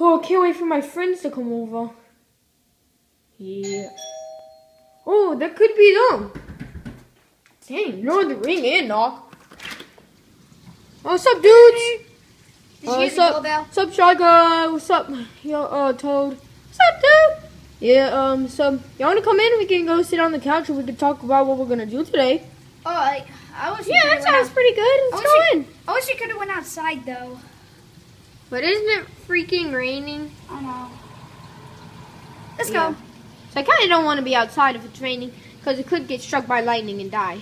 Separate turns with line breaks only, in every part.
Oh, I can't wait for my friends to come over. Yeah. Oh, that could be them. Dang, you're the ring in, knock. Oh, what's up, dudes?
Did
Uh, what's up? What's up, Shy Guy? What's up, yo, uh, Toad? What's up, dude? Yeah, um, so, y'all wanna come in? We can go sit on the couch and we can talk about what we're gonna do today.
Oh, I, I wish
Yeah, that sounds pretty good. Let's
I
go in.
I wish you could have went outside though.
But isn't it freaking raining?
I know. Let's
Yeah.
go.
So I kind of don't want to be outside if it's raining because it could get struck by lightning and die.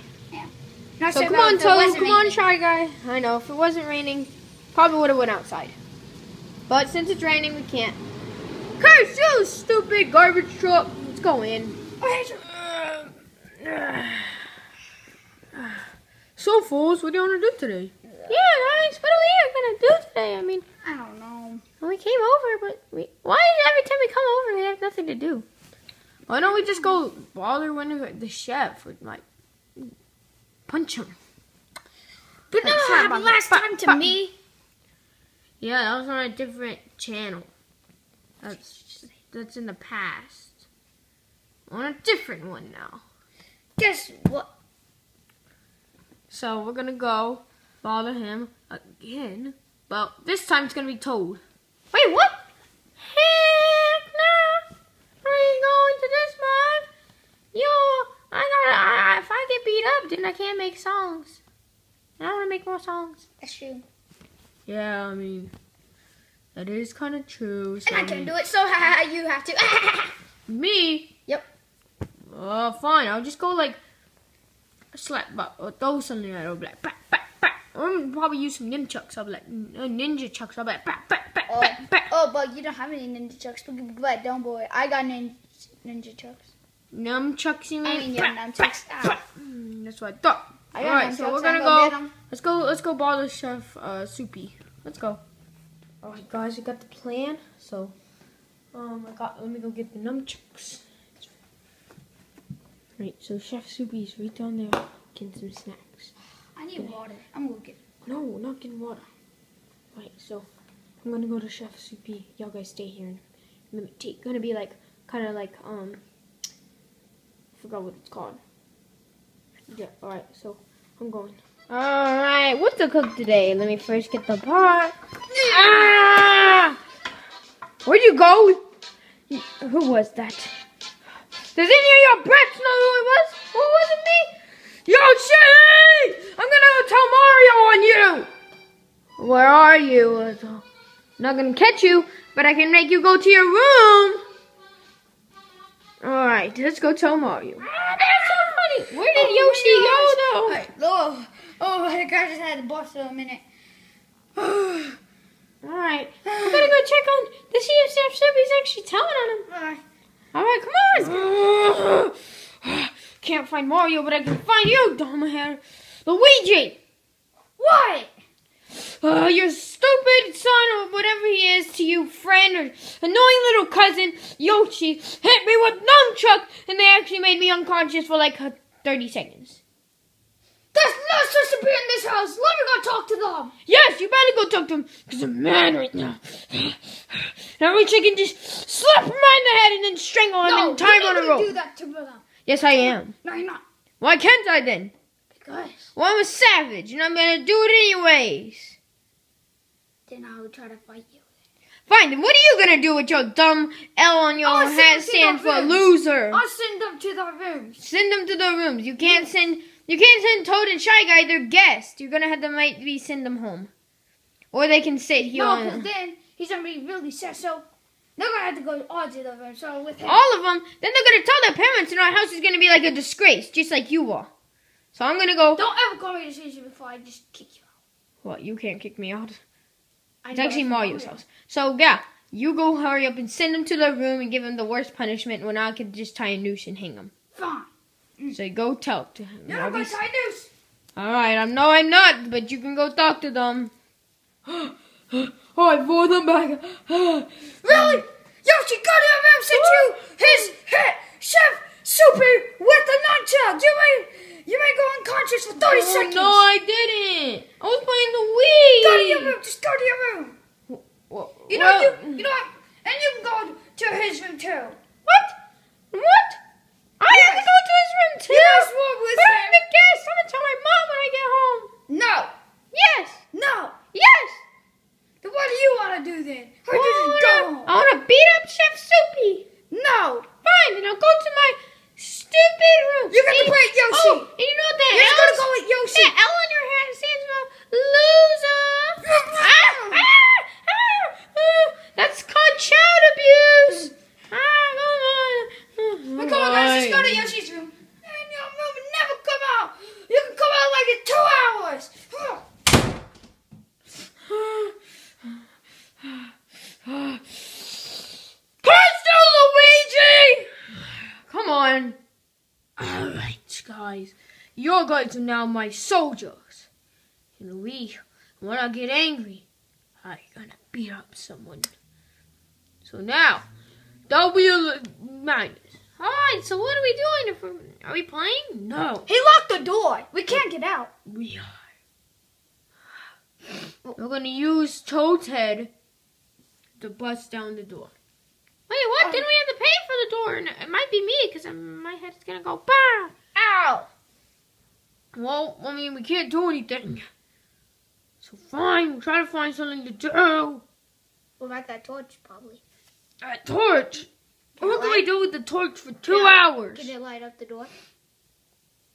Not
So
sure
come on,
if it
Toad.
wasn't
Come on,
raining.
Shy Guy. I know if it wasn't raining, probably would have went outside. But since it's raining, we can't. Curse you, stupid garbage truck! Let's go in.
Oh,
So, fools, what do you want to do today? Yeah, guys, what are we gonna do today? I mean,
I don't know.
well, we came over, but we, why is every time we come over we have nothing to do? Why don't we just go bother one of the chef with like punch him?
But no, what happened last time to me.
Yeah, that was on a different channel. That's that's in the past. On a different one now.
Guess what?
So we're gonna go bother him again. But this time it's gonna be Toad. Wait, what? Heck no! I ain't going to this mud. Yo, I gotta. I, if I get beat up, then I can't make songs. And I wanna make more songs.
That's true.
Yeah, I mean, that is kind of true. So
And I can do it, so ha, you have to.
Me?
Yep.
Uh, fine. I'll just go like slap, but or throw something at be like, bah, bah, bah. Or probably use some nunchucks. I'll be like, uh, ninja chucks. I'll be like, bah, bah, bah,
oh,
bah, bah.
oh, but you don't have any ninja chucks. But, but don't worry, I got ninja, ninja chucks.
Nunchucks, you mean?
I mean, yeah,
Bah,
nunchucks. Ah.
Mm, That's what I thought.
I
Alright, so we're gonna
gonna
go. Let's go. Let's go bother Chef uh, Soupy. Let's go. Alright, guys, we got the plan. So, um, I got. Let me go get the nunchucks. Right, so Chef Soupy's right down there getting some snacks.
I need water. I'm gonna get.
No, not getting water. Right, so I'm gonna go to Chef Soupy. Y'all guys stay here and imitate. Gonna be like, kind of like, um, I forgot what it's called. Yeah, alright, so I'm going. Alright, what's to cook today? Let me first get the pot. Ah! Where'd you go? Who was that? Does any of your brats know who it was? Who was it me? Yo, Shelly! I'm gonna tell Mario on you! Where are you? I'm not gonna catch you, but I can make you go to your room. Alright, let's go tell Mario. Ah, that's so funny! Where did Yoshi go though?
Oh, oh, I just had to bust for a minute.
Alright, I'm gonna go check on to see if Chef Soupy's actually telling on him.
Alright.
Alright, come on! Can't find Mario, but I can find you, Domahare. Luigi!
What?
Uh, your stupid son or whatever he is to you, friend or annoying little cousin, Yoshi, hit me with nunchuck and they actually made me unconscious for like uh, 30 seconds.
That's not supposed to be in this house. Let me go talk to them.
Yes, you better go talk to him because I'm mad right now. And I wish I can just slap him in the head and then strangle him
no,
and tie him on a rope.
do that to them.
Yes, I am.
No, you're not.
Why can't I then?
Because
Well, I'm a savage and I'm gonna do it anyways.
then I will try to fight you.
Fine, then what are you gonna do with your dumb L on your
I'll
hat stand for
rooms.
loser?
I'll send them to their rooms.
Send them to their rooms. You can't send you can't send Toad and Shy Guy. They're guests. You're gonna have to maybe send them home, or they can sit here.
No, because then he's gonna be really sad. So they're gonna have to go all to the room. So with him.
all of them. Then they're gonna tell their parents, and our house is gonna be like a disgrace, just like you are. So I'm gonna go.
Don't ever call me to station before I just kick you out.
What? You can't kick me out.
I
It's actually Mario's house. So yeah, you go hurry up and send him to their room and give him the worst punishment. When I could just tie a noose and hang him.
Fine. Mm.
So go tell to him.
You're not gonna tie noose.
All right, I'm no, I'm not, but you can go talk to them. oh, I brought them back.
Really? Yoshi, go to your room. Sent you his hit chef Soupy with the nunchuck. You may you may go unconscious for thirty
Oh,
seconds.
No, I didn't. I was playing the Wii.
Go to your room. Just go to your room.
Well,
You know,
well,
you, you know what? And you can go to his room too.
What? What? I have
Yes.
go to his room too.
Yes, what was
but
that?
I'm the guest. I'm gonna tell my mom when I get home.
No,
Yes.
no.
Yes.
Then what do you want to do then? Or
Well,
just
I
go
wanna-
home?
I want to beat up Chef Soupy.
No.
Fine, then I'll go to my room.
You're gonna play with Yoshi.
Oh, and you know what that
You're just gonna go with Yoshi.
On your hand stands for loser. ah, ah, ah, ah. That's called child abuse. Ah, go on.
We're going guys, just go to Yoshi's room. And your room will never come out. You can come out like in two hours.
Come on. Alright, guys. You're going to now my soldiers. And we, when I get angry, I'm gonna beat up someone. So now, W minus. Alright, so what are we doing? If are we playing? No.
He locked the door. We can't get out.
We are. We're gonna use Toad's head to bust down the door. Wait, what?
Oh.
Didn't we have to pay for the door? And It might be me because my head's gonna go bah.
Ow.
Well, I mean, we can't do anything. So fine, we'll try to find something to do.
What about that torch, probably?
A torch.
Can
What can we do with the torch for two
Yeah.
hours?
Can it light up the door?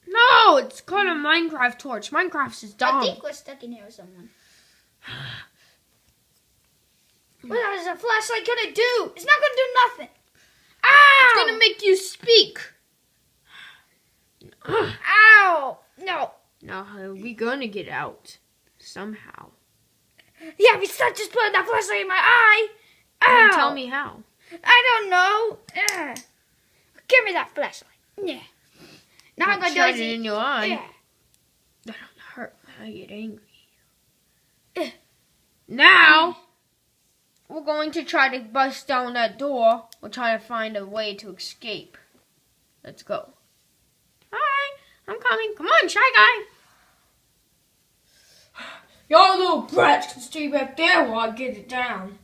No, it's called a Minecraft torch. Minecraft is dumb.
I think we're stuck in here with someone. What is a flashlight gonna do? It's not gonna do nothing. Ow!
It's gonna make you speak.
Ow! No.
Now, how are we gonna get out? Somehow.
Yeah, besides just putting that flashlight in my eye.
Then
Ow!
Tell me how.
I don't know. Ugh. Give me that flashlight. Yeah. Now I'm gonna do
it in your eye.
Yeah.
That don't hurt when I get angry.
Ugh.
Now, we're going to try to bust down that door. We'll try to find a way to escape. Let's go. Alright, I'm coming. Come on, Shy Guy. Y'all little brats can stay back there while I get it down.